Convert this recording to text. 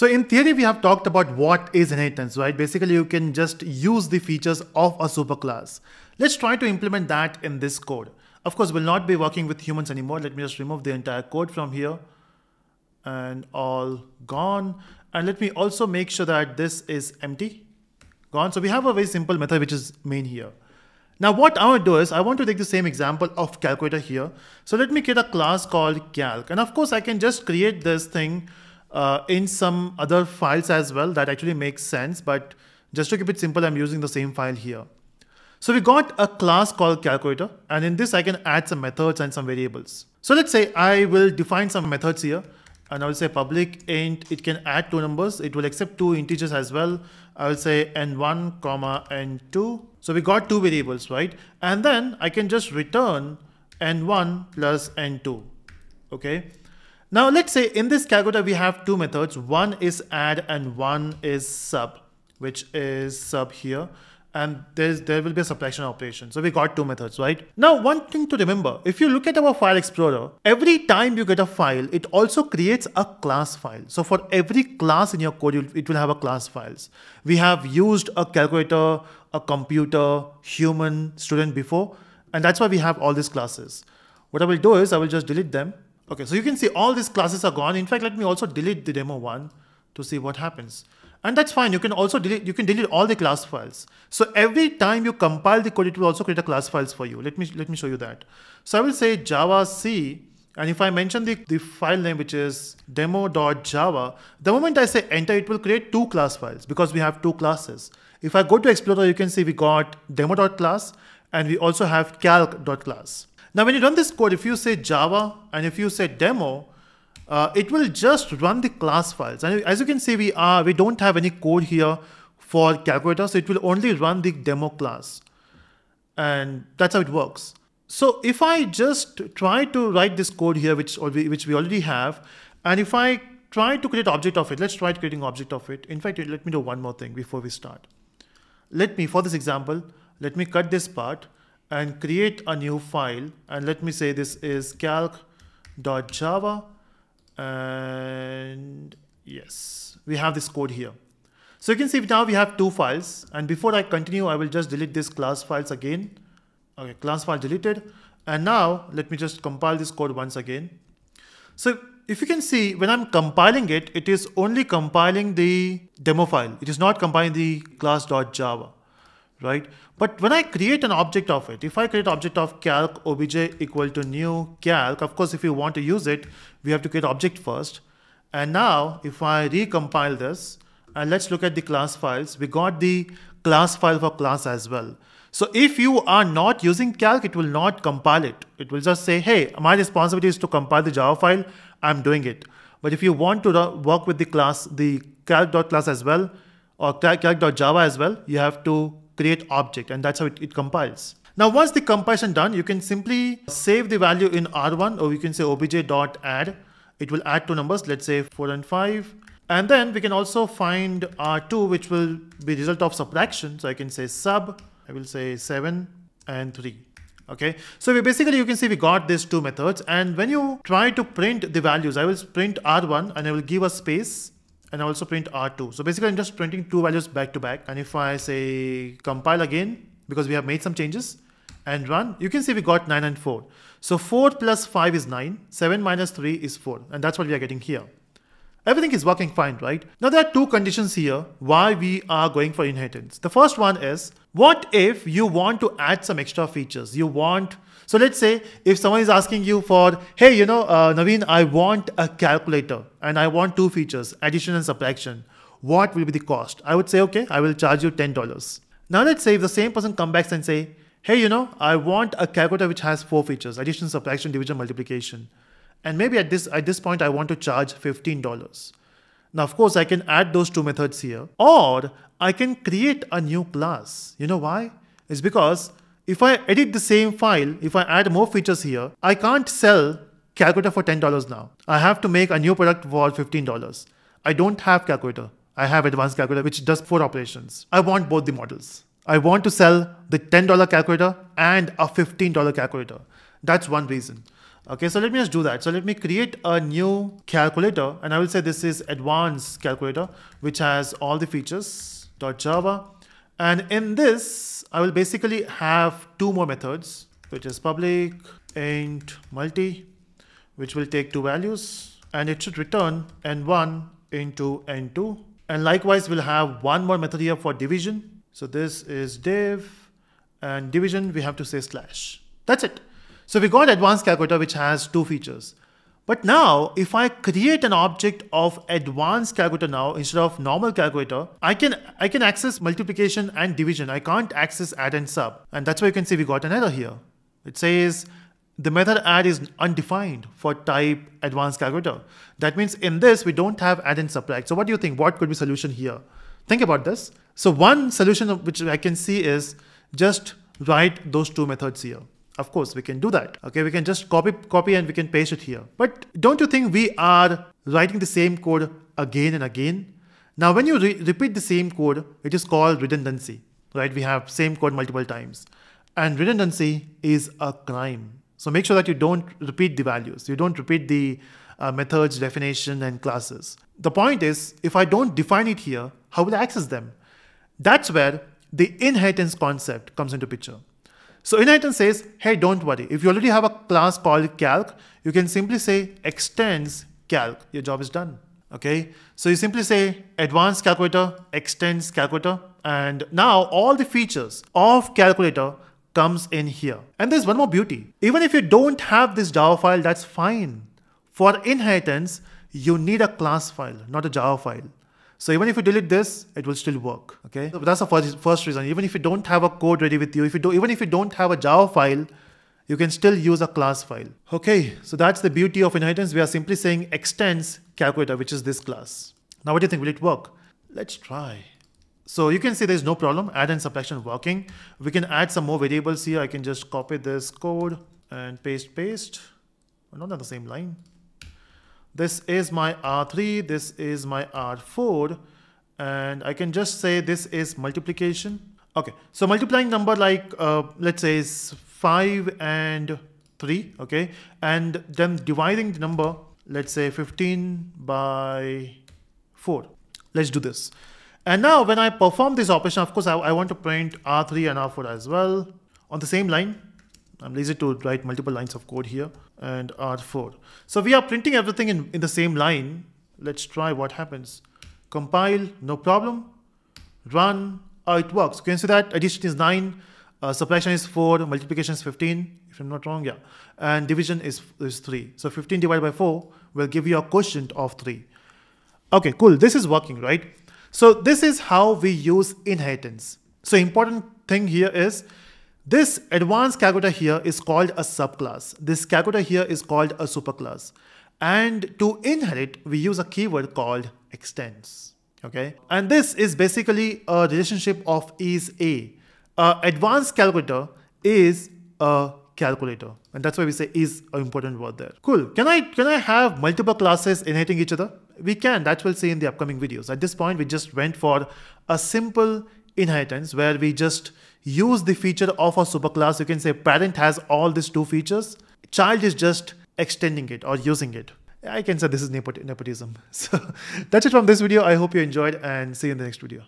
So in theory, we have talked about what is inheritance, right? Basically, you can just use the features of a superclass. Let's try to implement that in this code. Of course, we'll not be working with humans anymore. Let me just remove the entire code from here and all gone. And let me also make sure that this is empty, gone. So we have a very simple method, which is main here. Now what I want to do is I want to take the same example of calculator here. So let me create a class called calc. And of course I can just create this thing uh, in some other files as well that actually makes sense. But just to keep it simple, I'm using the same file here. So we got a class called calculator and in this I can add some methods and some variables. So let's say I will define some methods here and I will say public int, it can add two numbers. It will accept two integers as well. I will say n1 comma n2. So we got two variables, right? And then I can just return n1 plus n2, okay? Now let's say in this calculator we have two methods. One is add and one is sub, which is sub here and there's there will be a subtraction operation. So we got two methods, right? Now one thing to remember, if you look at our file explorer, every time you get a file, it also creates a class file. So for every class in your code, it will have a class files. We have used a calculator, a computer, human, student before, and that's why we have all these classes. What I will do is I will just delete them. Okay, so you can see all these classes are gone. In fact, let me also delete the demo one to see what happens. And that's fine. You can also delete, you can delete all the class files. So every time you compile the code, it will also create a class files for you. Let me, let me show you that. So I will say javac, and if I mention the, the file name, which is demo.java, the moment I say enter, it will create two class files because we have two classes. If I go to Explorer, you can see we got demo.class and we also have calc.class. Now, when you run this code, if you say Java and if you say demo, uh, it will just run the class files. And as you can see, we are we don't have any code here for calculator, so it will only run the demo class. And that's how it works. So if I just try to write this code here, which, which we already have, and if I try to create object of it, let's try creating object of it. In fact, let me do one more thing before we start. Let me, for this example, let me cut this part and create a new file. And let me say this is calc.java and yes, we have this code here. So you can see now we have two files and before I continue, I will just delete this class files again. Okay, class file deleted. And now let me just compile this code once again. So if you can see, when I'm compiling it, it is only compiling the demo file. It is not compiling the calc.java, right? But when I create an object of it, if I create object of calc obj equal to new calc, of course, if you want to use it, we have to create object first. And now if I recompile this, and let's look at the class files, we got the class file for calc as well. So if you are not using calc, it will not compile it. It will just say, hey, my responsibility is to compile the Java file. I'm doing it. But if you want to work with the class, the calc.class as well, or calc.java as well, you have to create object and that's how it, it compiles. Now, once the compilation done, you can simply save the value in R1 or you can say obj.add. It will add two numbers, let's say 4 and 5. And then we can also find R2, which will be result of subtraction. So I can say sub, I will say 7 and 3. Okay, so we basically you can see we got these two methods. And when you try to print the values, I will print R1 and I will give a space and also print R2. So basically I'm just printing two values back to back. And if I say compile again, because we have made some changes, and run, you can see we got 9 and 4. So 4 plus 5 is 9, 7 minus 3 is 4, and that's what we are getting here. Everything is working fine, right? Now there are two conditions here why we are going for inheritance. The first one is, what if you want to add some extra features? You want, so let's say if someone is asking you for, hey, you know, uh, Navin, I want a calculator and I want two features, addition and subtraction. What will be the cost? I would say, okay, I will charge you $10. Now let's say if the same person comes back and say, hey, you know, I want a calculator which has four features, addition, subtraction, division, multiplication. And maybe at this, at this point, I want to charge $15. Now, of course, I can add those two methods here, or I can create a new class. You know why? It's because if I edit the same file, if I add more features here, I can't sell calculator for $10 now. I have to make a new product for $15. I don't have calculator. I have advanced calculator which does four operations. I want both the models. I want to sell the $10 calculator and a $15 calculator. That's one reason. Okay, so let me just do that. So let me create a new calculator and I will say this is advanced calculator, which has all the features, .java. And in this, I will basically have two more methods, which is public int multi, which will take two values and it should return n1 into n2. And likewise, we'll have one more method here for division. So this is div and division, we have to say slash. That's it. So we got advanced calculator, which has two features. But now, if I create an object of advanced calculator now instead of normal calculator, I can I can access multiplication and division. I can't access add and sub. And that's why you can see we got an error here. It says the method add is undefined for type advanced calculator. That means in this, we don't have add and subtract. So what do you think? What could be solution here? Think about this. So one solution which I can see is just write those two methods here. Of course, we can do that. Okay, we can just copy, copy and we can paste it here. But don't you think we are writing the same code again and again? Now, when you re repeat the same code, it is called redundancy, right? We have same code multiple times. And redundancy is a crime. So make sure that you don't repeat the values. You don't repeat the uh, methods, definition, and classes. The point is, if I don't define it here, how will I access them? That's where the inheritance concept comes into picture. So inheritance says, hey, don't worry. If you already have a class called calc, you can simply say extends calc. Your job is done. Okay. So you simply say advanced calculator extends calculator. And now all the features of calculator comes in here. And there's one more beauty. Even if you don't have this Java file, that's fine. For inheritance, you need a class file, not a Java file. So even if you delete this, it will still work. Okay, so that's the first, first reason. Even if you don't have a code ready with you, if you do, even if you don't have a Java file, you can still use a class file. Okay, so that's the beauty of inheritance. We are simply saying extends calculator, which is this class. Now, what do you think? Will it work? Let's try. So you can see there's no problem. Add and subtraction working. We can add some more variables here. I can just copy this code and paste, paste. Not on the same line. This is my R3, this is my R4, and I can just say this is multiplication. Okay, so multiplying number like, uh, let's say is 5 and 3, okay? And then dividing the number, let's say 15 by 4. Let's do this. And now when I perform this operation, of course, I, I want to print R3 and R4 as well on the same line. I'm lazy to write multiple lines of code here and R4. So we are printing everything in, in the same line. Let's try what happens. Compile, no problem. Run, oh, it works. You can see that addition is 9, uh, subtraction is 4, multiplication is 15, if I'm not wrong, yeah. And division is, is 3. So 15 divided by 4 will give you a quotient of 3. Okay, cool. This is working, right? So this is how we use inheritance. So important thing here is this advanced calculator here is called a subclass. This calculator here is called a superclass. And to inherit, we use a keyword called extends. Okay. And this is basically a relationship of is a. Uh, advanced calculator is a calculator. And that's why we say is an important word there. Cool. Can I can I have multiple classes inheriting each other? We can. That we'll see in the upcoming videos. At this point, we just went for a simple inheritance where we just use the feature of a superclass. You can say parent has all these two features. Child is just extending it or using it. I can say this is nepotism. So that's it from this video. I hope you enjoyed and see you in the next video.